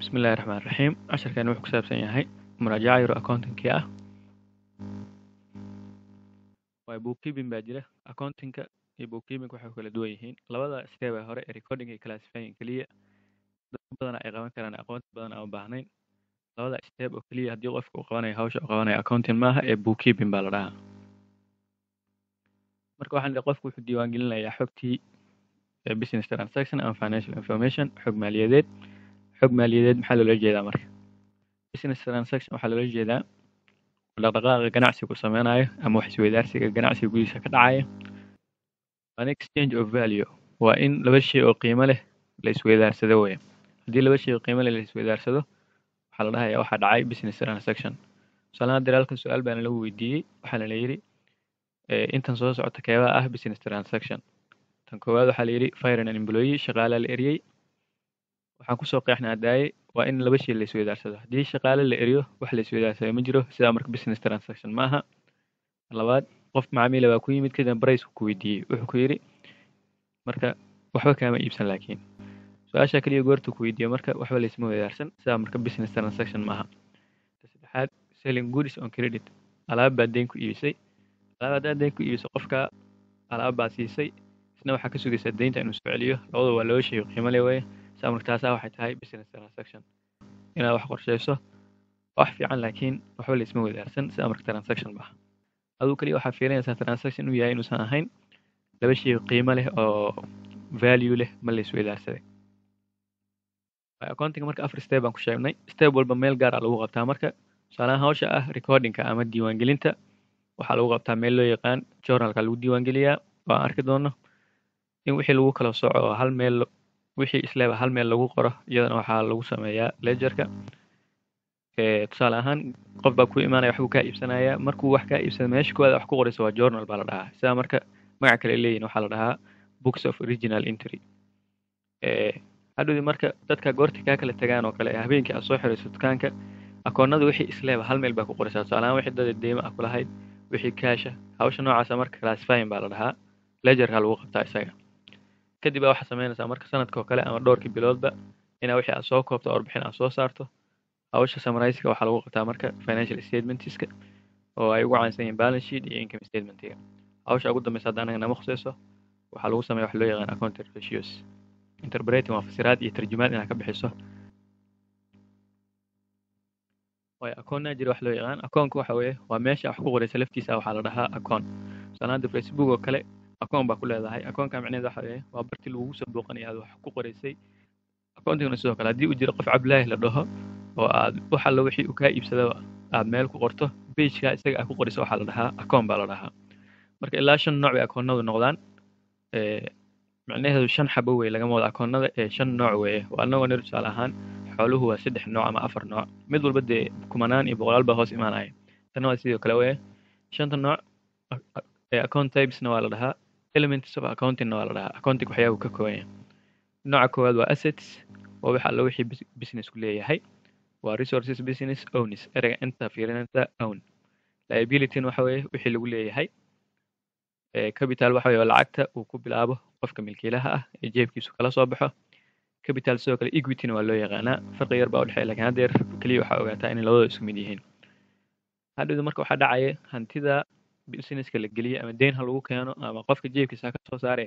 bismillahi raxmaan raxiim casharkani wuxuu ku saabsan yahay muraajaca euro accountingkii ah. Waayo bookkeeping baa jira. Accountingka iyo bookkeeping waxay kala duwan yihiin. Labada step ee hore ee recording iyo classifying keliya dad badan ay qaban karaan aqoonta badan aan u baahnayn. Labada step oo keliya haddii qofka uu qabanayo hawsha uu qabanayo accounting maaha ee bookkeeping baa la dhahaa. Marka waxaan idhi qofku wuxuu diiwaangelinayaa xogtii ee business transaction and financial information xog maaliyadeed xog maaliyadeed maxaa loola jeedaa marka? Business transaction waxaa loola jeedaa dhaqdhaqaaqa ganacsigu sameynayo ama wax isweydaarsiga ganacsiga gudihiisa ka dhacaya. An exchange of value waa in laba shay oo qiimo leh la isweydaarsado weya haddii laba shay oo qiimo leh la isweydaarsado waxaa la dhahayaa waxaa dhacay business transaction. Tusaalahaan dalaalkan su'aal baana lagu weydiiyey waxaana la yidhi intan soo socota keebaa ah business transaction? Tan koowaad waxaa la yidhi firen an employee shaqaalaa la eriyey waxaan ku soo qeexnaa daaye waa in laba shay la isweydaarsado haddii shaqaale la eriyo wax la isweydaarsado ma jiro. Sidaa marka business transaction maaha. Labaad qof macaamiila baa ku yimid kadib brace ku weydiiyey. Wuxuu ku yidhi marka waxba kaama iibsan laakiin. Su'aasha keliya goorta ku weydiiyo marka waxba laysma weydaarsan sidaa marka business transaction maaha. Saddexaad selling goods on credit. Alaab baad deyn ku iibisay. Alaab haddaad ku iibisay qofka alaab baad siisay. Isna waxaa ka sugaysaa deynta inuu soo labada waa laba shay qiimo weeye sidaa marka waxay tahay business transaction. Inaad wax qorshayso wax fiican laakiin waxba laysma wadaarsan sidaa marka transaction maaha aduu keliya waxaa fiirinaysaa transaction inuu yahay inuusan ahayn laba shay qiimo leh oo value leh ma la isweydaarsaday accounting marka afar step baan ku sheegnay. Step walba meel gaar ah lagu qabtaa. Marka tusaalahaan hawsha ah recordingka ama diiwaangelinta waxaa lagu qabtaa meel loo yaqaan journalka lagu diiwaangeliyaa. Oo aan arki doono in wixii lagu kala soco hal meel wixii isleeba hal meel lagu qoro iyadana waxaa lagu sameeyaa ledgerka. Tusaale ahaan qof baa ku imaanaya waxbuu kaa iibsanaya markuu wax kaa iibsada meesha koowaad wax ku qoraysa waa journal baa la dhahaa. Sidaa marka magac kale leeyihiin waxaa la dhahaa books of original entry. Hadhowdii marka dadka goorta kaa kala tagaan oo kale habeenkii aad soo xirayso dukaanka akoonada wixii isleeba hal meel baa ku qoraysaa. Tusaale ahaan wixii dada deyma ah kulahayd wixii kaasha hawsha noocaasa marka classifying baa la dhahaa. Ledgerka lagu qabtaa isaga kadib baa waxaa sameynaysaa marka sanadka oo kale ama dhowrkii biloodba inaa wixii aad soo koobto warbixin aad soo saarto. Hawsha summarizeka waxaa lagu qabtaa marka financial statementska oo ay ugu caansan yihiin balance sheet iyo income statementiga hawsha ugu dambeysa hadda anaga nama khuseyso waxaa lagu sameeya wax loo yaqaan accounting ratios. Interpreting waa fasiraad iyo tarjumaad inaad ka bixiso. Waayo akoonnaa jira wax loo yaqaan. Akoonka waxa weeye waa meesha wax ku qoraysa laftiisa waxaa la dhahaa akoon tusaalahaan facebook oo kale akoon baa ku leedahay. Akoonka micneheed waxa weeye waa barti lagugu soo booqanaya aad wax ku qoraysay akoontigana sidoo kale haddii uu jiro qof cabdilaahi la dhaho oo aad wax alla wixii uu kaa iibsadaba aad meel ku qorto bageka isaga aad ku qorayso waxaa la dhahaa akoon baa la dhahaa. Marka ilaa shan nooc bay akoonnadu noqdaan. Micnaheedu shan xabo wey lagama wado akoonnada ee shan nooc weeye waa anagoo nir tusaale ahaan xooluhu waa saddex nooc ama afar nooc. Mid walba dee kumanaan iyo boqolaal baa hoos imaanaya. Tanna waa sidoo kale weeye. Shanta nooc account typesna waa la dhahaa elements of accountingna waa la dhahaa. Accounting waxyaaba ka kooban. Nooca koowaad waa assets waa waxa alla wixii businessku leeyahay. Waa resources business owners. Ereyga inta own. Liabilityn waxa weeye wixii lagu leeyahay. Capital waxa weeye lacagta uu ku bilaabo qofka milkiilaha ah ee jeebkiisu kala soo baxo. Capital sidoo kale equityna waa loo yaqaanaa. Farqi yar baa udhexeeya laakiin haddeer keliya waxaa ogaataa inay labadooda isku mid yihiin. Hadhowda marka waxaa dhacaya hantida businesska la geliya ama deyn ha lagu keeno ama qofka jeebkiisa ha ka soo saare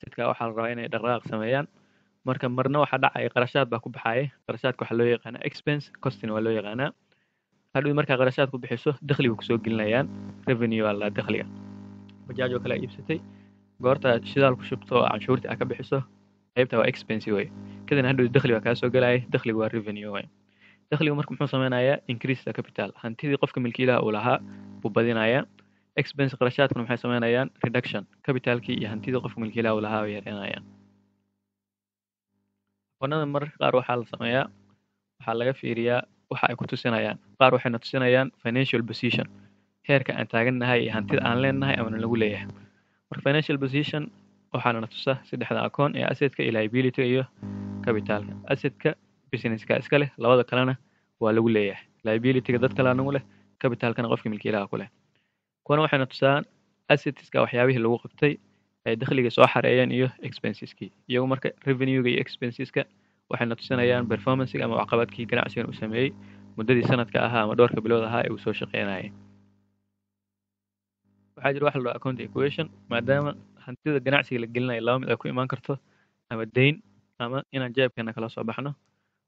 sidka waxaa la rabaa inay dhaqdhaqaaq sameeyaan. Marka marna waxaa dhacaya qarashaad baa ku baxaya qarashaadka waxaa loo yaqaanaa expense costina waa loo yaqaanaa. Hadhowda markaa qarashaad ku bixiso dakhliga ku soo gelinayaan revenue waa la dakhliga. Bajaaj kale iibsatay. Goorta shidaal ku shubto oo canshuurtii aad ka bixiso qaybta waa expense wey kadibna hadhow dakhli kaa soo gelaya dakhliga waa revenue wey dakhliga marka muxuu sameynayaa increase the capital. Hantidii qofka milkiilaha uu lahaa buu badinayaa expense qarashaadkuna maxay sameynayaan? Reduction. Capitalkii iyo hantidii qofka milkiilaha uu lahaa bay yareynayaan akoonada mararka qaar waxaa la sameeyaa waxaa laga fiiriyaa waxa ay ku tusinayaan. Qaar waxayna tusinayaan financial position. Heerka aan taagannahay iyo hantida aan leenahay amana lagu leeyahay. Marka financial position waxaana tusa saddexda akoon ee assetka iyo liability iyo capitalka assetka businesska iska leh labada kalena waa lagu leeyahay. Liabilityga dad kale anagu leh qofka milkiilaha ku leh kuwana waxayna tusaan assetska waxyaabihii lagu qabtay ay dakhliga soo xareeyeen iyo expenseskii iyagu marka revenuega iyo expenseska waxayna tusinayaan performancega ama waxqabadkii ganacsigan uu sameeyey muddadii sanadka ahaa ama dhowrka bilood ahaa ee uu soo shaqeynayay waxaa jira waxa la dhaho account equation maadaama hantida ganacsiga la gelinayo laba mid ay ku imaan karto ama deyn ama inaan jeebkeena kala soo baxno.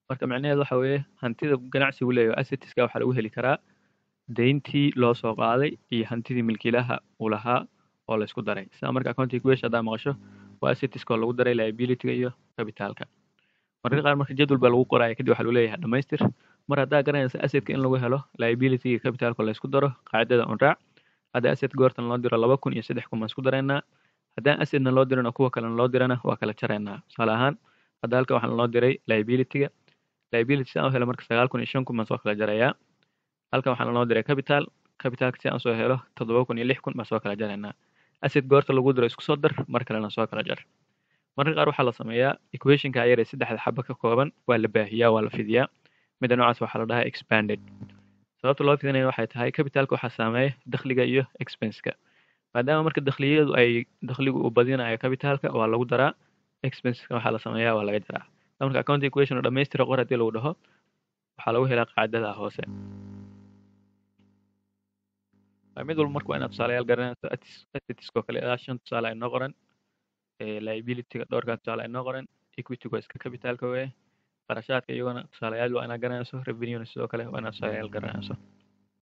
Marka macnaheedu waxa weeye hantida ganacsigu leeyahay assetiska waxaa lagu heli karaa deyntii loo soo qaaday iyo hantidii milkiilaha uu lahaa oo la isku daray. Sida marka account equation haddaa maqasho waa assetiska oo lagu daray liabilityga iyo capitalka. Mararka qaar marka jadwal baa lagu qoraya kadib waxaa lagu leeyahay dhamaystir mar haddaa garanaysa assetka in lagu helo liability iyo capitalka la isku daro qaacidada on raac. Hadda asset goortan loo diro laba kun iyo saddex kun baan isku daraynaa. Haddaan assetna loo dirana kuwa kalena loo dirana waa kala jaraynaa tusaale ahaan hadda halka waxaan loo diray liabilityga. Liability si aan u helo marka sagaal kun iyo shan kun baan soo kala jarayaa halkan waxaan loo diray capital. Capitalka si aan soo helo toddoba kun iyo lix kun baan soo kala jaraynaa asset goorta lagu diro isku soo dar mar kalena soo kala jar. Mararka qaar waxaa la sameeyaa. Equationka ayar saddexda xaba ka kooban waa la baahiyaa waa la fidiyaa. Midda noocaas waxaa la dhahaa expanded. Sababta loo fidinayo waxay tahay capitalka waxaa saameeya dakhliga iyo expenska maadaama marka dakhliyadu ay dakhligu uu badinayo capitalka waa lagu daraa. Expenska waxaa la sameeyaa waa laga jaraa. Marka account equation oo dhamaystira qor haddii lagu dhaho waxaa lagu helaa qaacidada hoose mid walba marka waa inaad tusaalayaal garanayso assetiskoo kale ilaa shan tusaale ay noo qoran liabilityga dhowrkaa tusaale ay noo qoran equityga waa iska capitalka weye qarashaadka iyagona tusaalayaal waa inaad garanayso revenuena sidoo kale waa inaad tusaalayaal garanayso